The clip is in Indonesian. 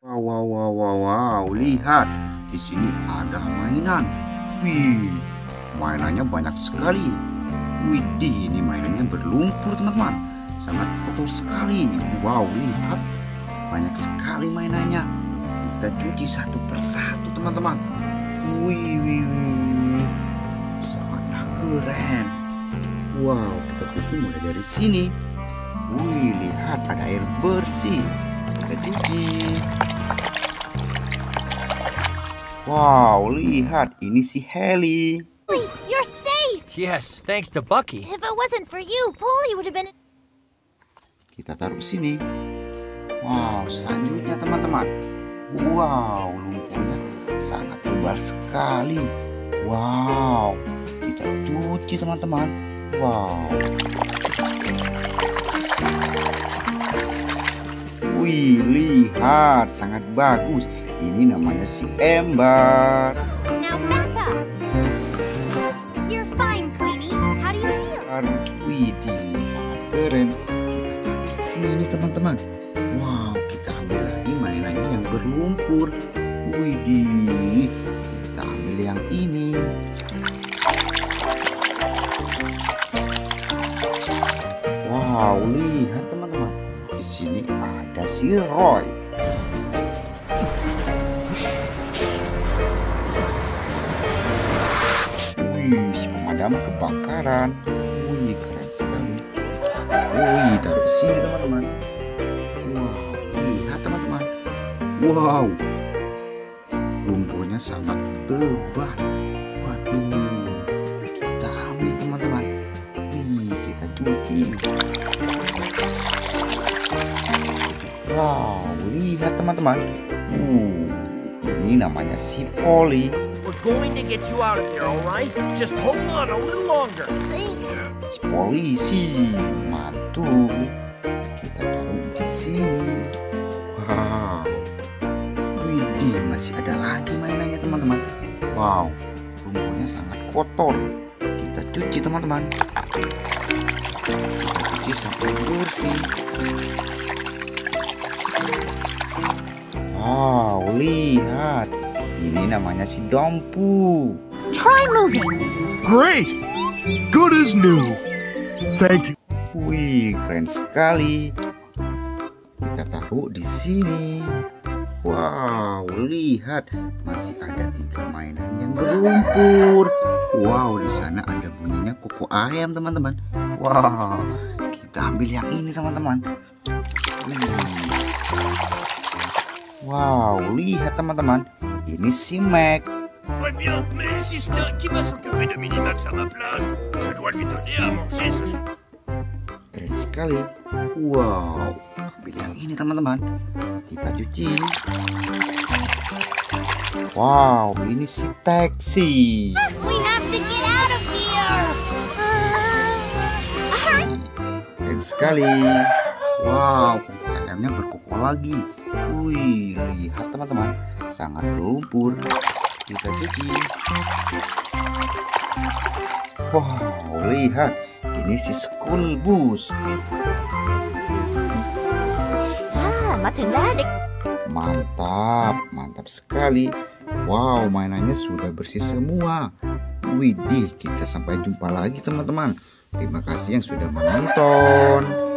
Wow, wow, wow, wow, wow. Lihat, di sini ada mainan. Wih, mainannya banyak sekali. Widih, ini mainannya berlumpur, teman-teman. Sangat kotor sekali. Wow, lihat. Banyak sekali mainannya. Kita cuci satu persatu, teman-teman. Wih, wih, wih. Sangat keren. Wow, kita cuci mulai dari sini. Wih, lihat ada air bersih. Kita cuci. Wow, lihat ini si Heli. You're safe! Yes, thanks to Bucky. If it wasn't for you, Polly would have been. Kita taruh sini. Wow, selanjutnya teman-teman. Wow, lumpurnya sangat tebal sekali. Wow, kita cuci teman-teman. Wow. Wih, lihat sangat bagus. Ini namanya si Ember. Widih, sangat keren. Kita taruh di sini teman-teman. Wow, kita ambil lagi mainannya yang berlumpur. Widih, kita ambil yang ini. Wow, lihat teman-teman. Di sini ada si Roy. Wih, pemadam kebakaran. Wih, keren sekali. Wih, taruh sini teman-teman. Wow, lihat teman-teman. Wow, lumpurnya sangat tebal. Waduh, kita ambil teman-teman. Wih, kita cuci. Wow, lihat teman-teman. Uh, ini namanya si Poli. We're going to get you out of here, all right? Just hold on a little longer. Thanks. si polisi mantul kita taruh di sini wow widih masih ada lagi mainannya teman-teman wow lumpurnya sangat kotor kita cuci teman-teman kita cuci sampai bersih wow lihat ini namanya si dompu Try moving. Great! Good as new. Thank you. Wih, keren sekali. Kita taruh di sini. Wow, lihat masih ada tiga mainan yang berlumpur. Wow, di sana ada bunyinya koko ayam, teman-teman. Wow, kita ambil yang ini, teman-teman. Wow, lihat teman-teman. Ini si Mac. Très bien, mais si c'est un qui va s'occuper de Minimax à ma place, je dois lui donner à manger ce soir. Keren sekali. Wow, ambil yang ini teman-teman. Kita cuci. Wow, ini si taksi. Keren sekali. Wow, dalamnya berkokok lagi. Wih, lihat teman-teman, sangat lumpur. Kita cuci. Wow, lihat, ini si school bus. Mantap, mantap sekali. Wow, mainannya sudah bersih semua. Widih, kita sampai jumpa lagi teman-teman. Terima kasih yang sudah menonton.